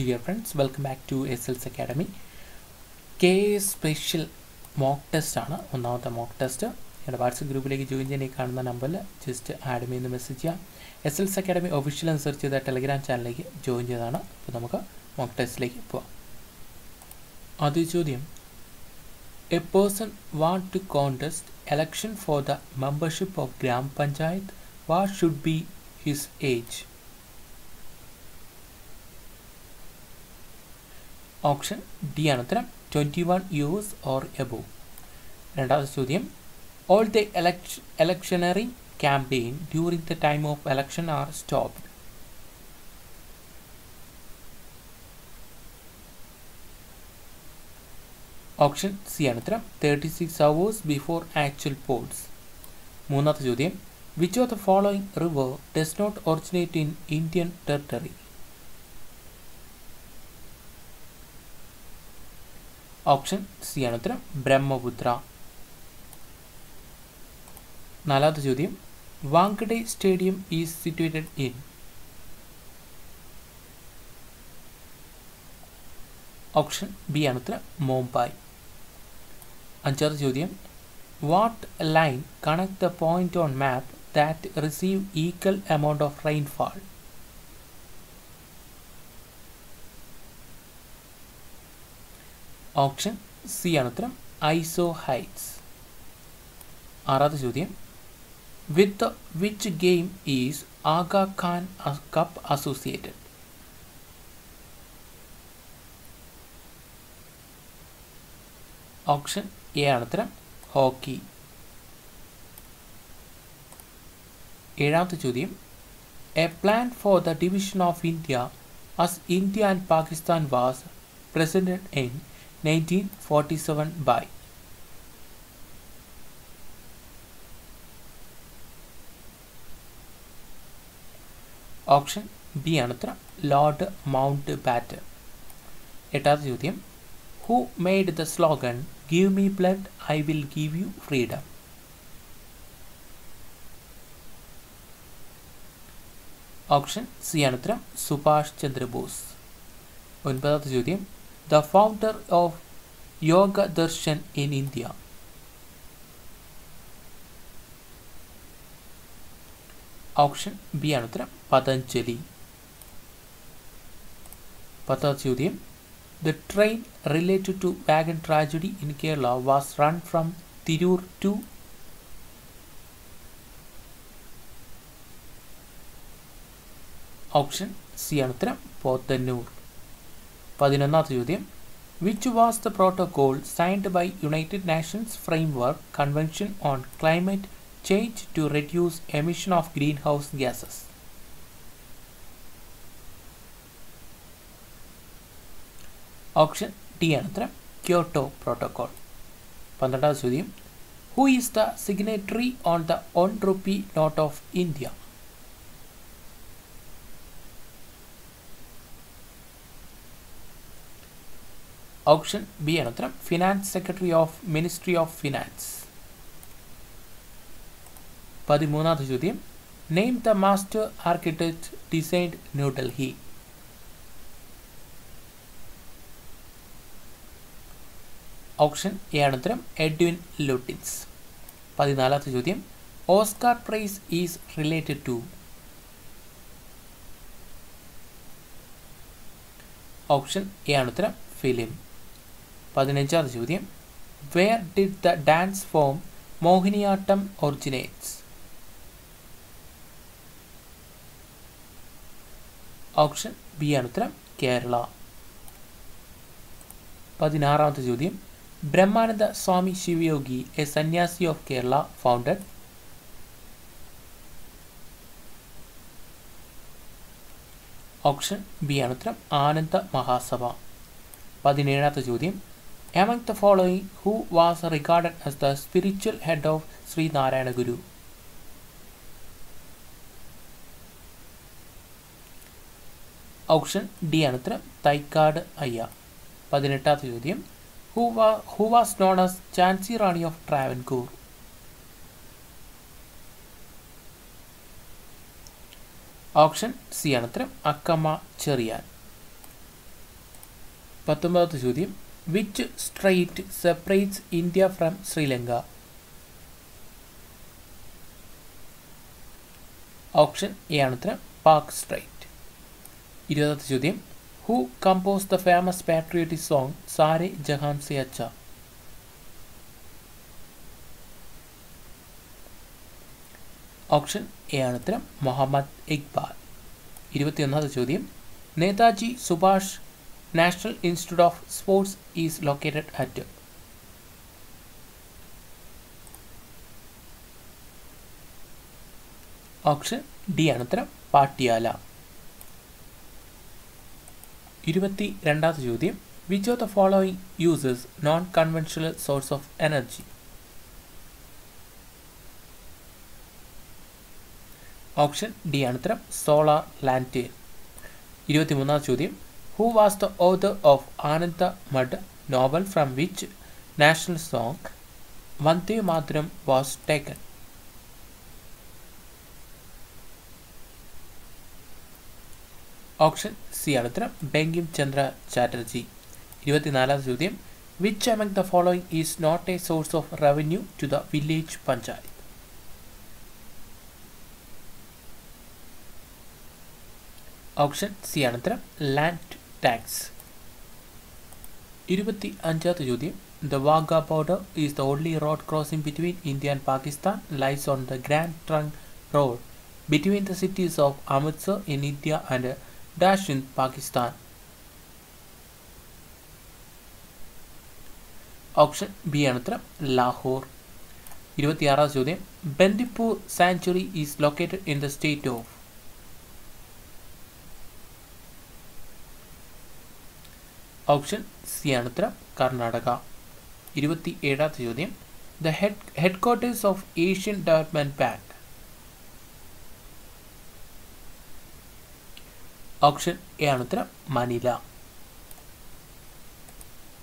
Dear friends, welcome back to SLS Academy. K special mock test ആണ് ഒന്നാമത്തെ mock test ഞങ്ങളുടെ WhatsApp ഗ്രൂപ്പിലേക്ക് join ചെയ്യാൻ ഈ കാണുന്ന നമ്പറിൽ ജസ്റ്റ് ആഡ് ചെയ്യുന്ന മെസ്സേജ് ചെയ്യാം. S L S academy official അനുസരിച്ച് ചെയ്ത ടെലിഗ്രാം ചാനലിലേക്ക് ജോയിൻ ചെയ്തതാണ്. അപ്പോൾ നമുക്ക് മോക്ക് ടെസ്റ്റിലേക്ക് പോവാം. ആദ്യ ചോദ്യം. A person want to contest election for the membership of gram panchayat what should be his age option D ആണ്. ഉത്തരം twenty one years or above രണ്ടാമത്തെ ചോദ്യം all the elect electioneering campaign during the time of election are stopped option C ആണ്. ഉത്തരം thirty six hours before actual polls മൂന്നാമത്തെ ചോദ്യം which of the following river does not originate in Indian territory option C ആണ് ഉത്തരം. ബ്രഹ്മപുത്ര. നാലാമത്തെ ചോദ്യം. Wankhede stadium is situated in option B ആണ് ഉത്തരം. മുംബൈ. അഞ്ചാമത്തെ ചോദ്യം. What line connect the point on map that receive equal amount of rainfall option C ആണ് ഉത്തരം ഐസോ ഹൈറ്റ്സ് ആറാമത്തെ ചോദ്യം. With which game is Aga Khan cup associated option A ആണ് ഉത്തരം ഹോക്കി ഏഴാമത്തെ ചോദ്യം. A plan for the division of India as India and Pakistan was presented in 1947 by. Option B ആണ് ഉത്തരം ലോർഡ് മൗണ്ട് ബാറ്റ് എട്ടാമത്തെ ചോദ്യം who made the slogan give me blood I will give you freedom option C ആണ് ഉത്തരം സുഭാഷ് ചന്ദ്രബോസ് ഒൻപതാമത്തെ ചോദ്യം the founder of Yoga Darshan in India. Option B ആണ് ഉത്തരം പതഞ്ജലി പത്താം ചോദ്യം the train related to wagon tragedy in Kerala was run from Tirur to option C ആണ് ഉത്തരം പോത്തന്നൂർ പതിനൊന്നാമത്തെ ചോദ്യം which was the protocol signed by United Nations framework convention on climate change to reduce emission of green house gases option D ആണ് ഉത്തരം Kyoto protocol പന്ത്രണ്ടാം ചോദ്യം who is the signatory on the one rupee note of India option B ആണ് ഉത്തരം. Finance secretary of ministry of finance പതിമൂന്നാമത്തെ ചോദ്യം. Name the master architect designed New Delhi option A ആണ് ഉത്തരം. എഡ്വിൻ ലുട്ടിൻസ് പതിനാലാമത്തെ ചോദ്യം. Oscar prize is related to option A ആണ് ഉത്തരം. ഫിലിം പതിനഞ്ചാമത് ചോദ്യം. Where did the dance form Mohiniyattam originates option B ആണ് ഉത്തരം. കേരള. പതിനാറാമത്തെ ചോദ്യം. Brahmananda Swami Sivayogi a sanyasi of Kerala founded option B ആണ് ഉത്തരം. ആനന്ദ മഹാസഭ. പതിനേഴാമത്തെ ചോദ്യം. Among following, who was regarded as the spiritual head of Sri Narayana Guru? Option D ആണ് ഉത്തരം തൈക്കാട് അയ്യ പതിനെട്ടാമത്തെ ചോദ്യം who wa who was known as Jhansi Rani of Travancore option C ആണ് ഉത്തരം അക്കമ്മ ചെറിയാൻ പത്തൊമ്പതാമത്തെ ചോദ്യം which strait separates India from Sri Lanka option A ആണ് ഉത്തരം. പാക് സ്ട്രൈറ്റ് ഇരുപതാമത്തെ ചോദ്യം. Who compose the famous patriotic song Sare Jahan Se അച്ച option A ആണ് ഉത്തരം. മുഹമ്മദ് ഇക്ബാൽ ഇരുപത്തിയൊന്നാമത്തെ ചോദ്യം. Netaji Subhash national institute of sports is located at option D ആണ് ഉത്തരം പാട്ടിയാല ഇരുപത്തി രണ്ടാമത്തെ ചോദ്യം. Which of the following uses non conventional source of energy option D ആണ് ഉത്തരം സോളാർ ലാന്റേൻ ഇരുപത്തിമൂന്നാം ചോദ്യം. Who was the author of Ananda Math novel from which national song Vande Mataram was taken option C ആണ് ഉത്തരം ബെങ്കിം ചന്ദ്ര ചാറ്റർജി ഇരുപത്തിനാലാം ചോദ്യം. Which among the following is not a source of revenue to the village panchayat option C ആണ് ഉത്തരം land tax ഇരുപത്തി അഞ്ചാമത്തെ ചോദ്യം. The Wagah border is the only road crossing between India and Pakistan lies on the grand trunk road between the cities of Amritsar in India and dash in Pakistan option B ആണ് ഉത്തരം ലാഹോർ ഇരുപത്തിയാറാം ചോദ്യം. Bandipur sanctuary is located in the state of option C ആണ് ഉത്തരം കർണാടക. ഇരുപത്തി ഏഴാമത്തെ ചോദ്യം. The head headquarters of Asian development bank option A ആണ് ഉത്തരം മനില.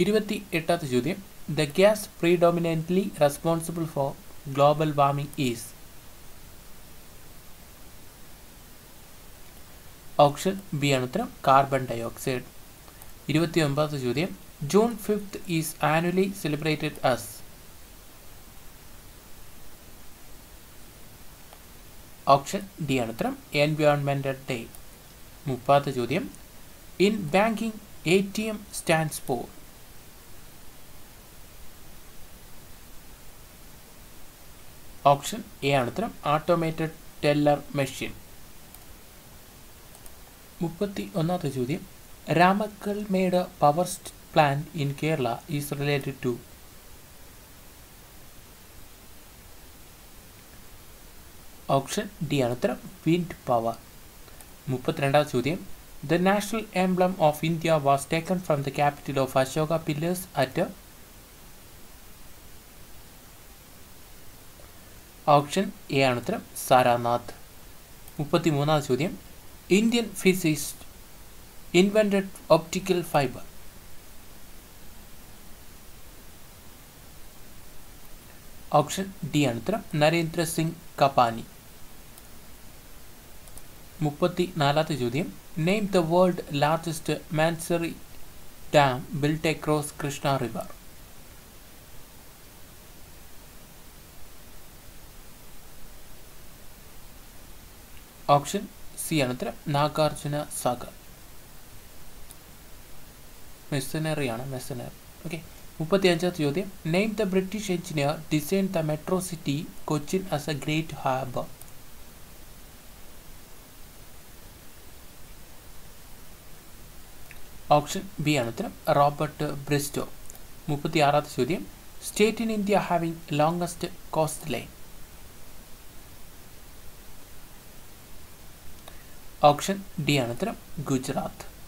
ഇരുപത്തി എട്ടാമത്തെ ചോദ്യം. The gas predominantly responsible for global warming is option B ആണ് ഉത്തരം കാർബൺ ഡയോക്സൈഡ് ഇരുപത്തി ഒമ്പത് ചോദ്യം. June fifth is annually celebrated as option D ആണ് ഉത്തരം. എൻവയോൺമെന്റൽ ഡേ മുപ്പതാമത്തെ ചോദ്യം. In banking A T M stands for option A ആണ് ഉത്തരം. ഓട്ടോമേറ്റഡ് ടെല്ലർ മെഷീൻ മുപ്പത്തി ഒന്നാമത്തെ ചോദ്യം. Made power plant in Kerala is related to option D ആണ് ഉത്തരം വിൻഡ് പവർ മുപ്പത്തിരണ്ടാം ചോദ്യം. The national emblem of India was taken from the capital of Ashoka pillars at option A ആണ് ഉത്തരം സാരാനാഥ് മുപ്പത്തിമൂന്നാം ചോദ്യം. Indian physicist invented optical fibre option D ആണ് ഉത്തരം നരേന്ദ്ര സിംഗ് കപാനി മുപ്പത്തി നാലാമത്തെ ചോദ്യം name the world largest masonry dam built across Krishna river option C ആണ് ഉത്തരം നാഗാർജുന സാഗർ മെസ്സനറി ആണ് മെസ്സനറി ഓക്കെ മുപ്പത്തി അഞ്ചാമത്തെ ചോദ്യം. Name the British engineer design the metro city Cochin as a great harbour option B ആണ് ഉത്തരം. റോബർട്ട് ബ്രിസ്റ്റോ മുപ്പത്തി ആറാമത്തെ ചോദ്യം. State in India having longest coast line option D ആണ് ഉത്തരം. ഗുജറാത്ത്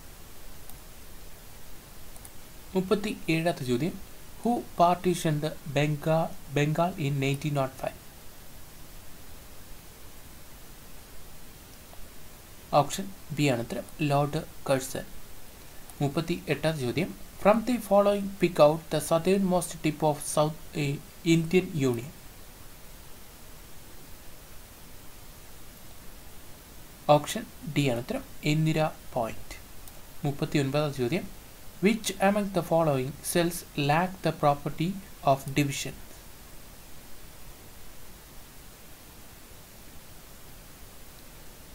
മുപ്പത്തി ഏഴാമത്തെ ചോദ്യം who partitioned Bengal Bengal in nineteen nought five option B ആണ് ഉത്തരം. ലോർഡ് കഴ്സൺ മുപ്പത്തി എട്ടാമത്തെ ചോദ്യം. From the following pick out the southern most tip of south Indian union option D ആണ് ഉത്തരം. ഇന്ദിര പോയിന്റ് മുപ്പത്തി ഒൻപതാം ചോദ്യം. Which among the following cells lack the property of division?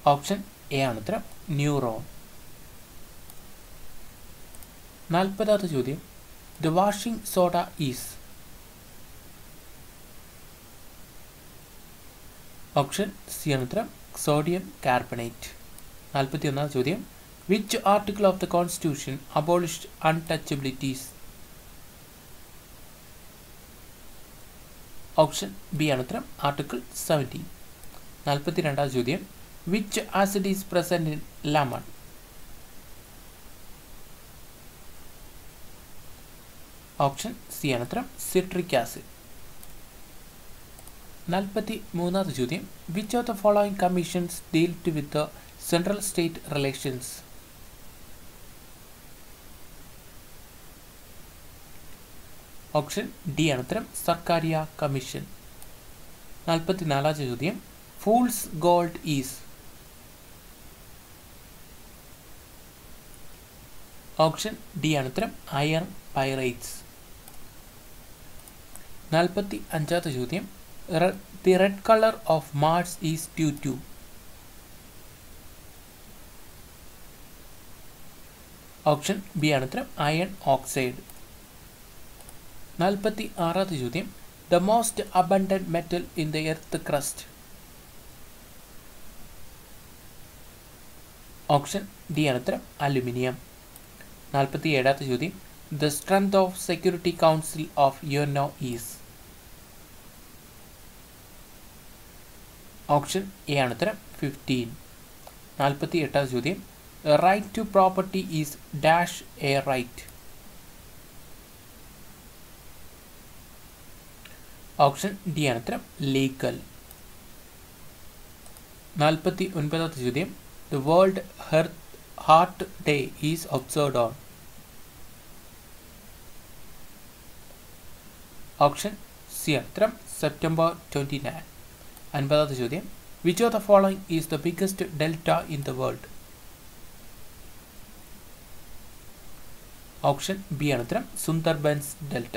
Option A ആണ് ഉത്തരം. ന്യൂറോൺ നാൽപ്പതാമത്തെ ചോദ്യം. The washing soda is option C ആണ് ഉത്തരം. സോഡിയം കാർബണേറ്റ് നാൽപ്പത്തി ഒന്നാം ചോദ്യം. Which article of the constitution abolished untouchabilities option B ആണ് ഉത്തരം ആർട്ടിക്കിൾ സെവന്റീൻ നാൽപ്പത്തി രണ്ടാം ചോദ്യം which acid is present in lemon option C ആണ് ഉത്തരം സിട്രിക് ആസിഡ് നാൽപ്പത്തി മൂന്നാമത് ചോദ്യം which of the following commissions dealt with the central state relations option D ആണ്. ഉത്തരം സർക്കാരിയ കമ്മീഷൻ. നാൽപ്പത്തി നാലാമത്തെ ചോദ്യം. Fool's gold is. Option D ആണ്. ഉത്തരം അയർ പൈറൈറ്റ്സ്. നാൽപ്പത്തി അഞ്ചാമത്തെ ചോദ്യം the red colour of Mars is due to. Option B ആണ്. ഉത്തരം അയൺ ഓക്സൈഡ്. നാൽപ്പത്തി ആറാമത്തെ ചോദ്യം. The most abundant metal in the earth crust option D ആണ് ഉത്തരം. അലുമിനിയം. നാൽപ്പത്തി ഏഴാമത്തെ ചോദ്യം. The strength of security council of UNO is option A ആണ് ഉത്തരം. ഫിഫ്റ്റീൻ നാൽപ്പത്തി എട്ടാമത്തെ ചോദ്യം right to property is dash a right option D ആണ് ഉത്തരം ലീഗൽ നാൽപ്പത്തി ഒൻപതാമത്തെ ചോദ്യം the world hearth heart day is observed on option C ആണ് ഉത്തരം സെപ്റ്റംബർ ട്വന്റി നയൻ അൻപതാമത്തെ ചോദ്യം which of the following is the biggest delta in the world option B ആണ് ഉത്തരം സുന്ദർബൻസ് ഡെൽറ്റ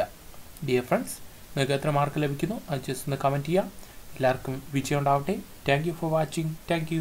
ഡിയർ ഫ്രണ്ട്സ് നിങ്ങൾക്ക് എത്ര മാർക്ക് ലഭിക്കുന്നു? അത് ജസ്റ്റ് ഒന്ന് കമന്റ് ചെയ്യാം എല്ലാവർക്കും വിജയം ഉണ്ടാവട്ടെ താങ്ക് ഫോർ വാച്ചിങ് താങ്ക്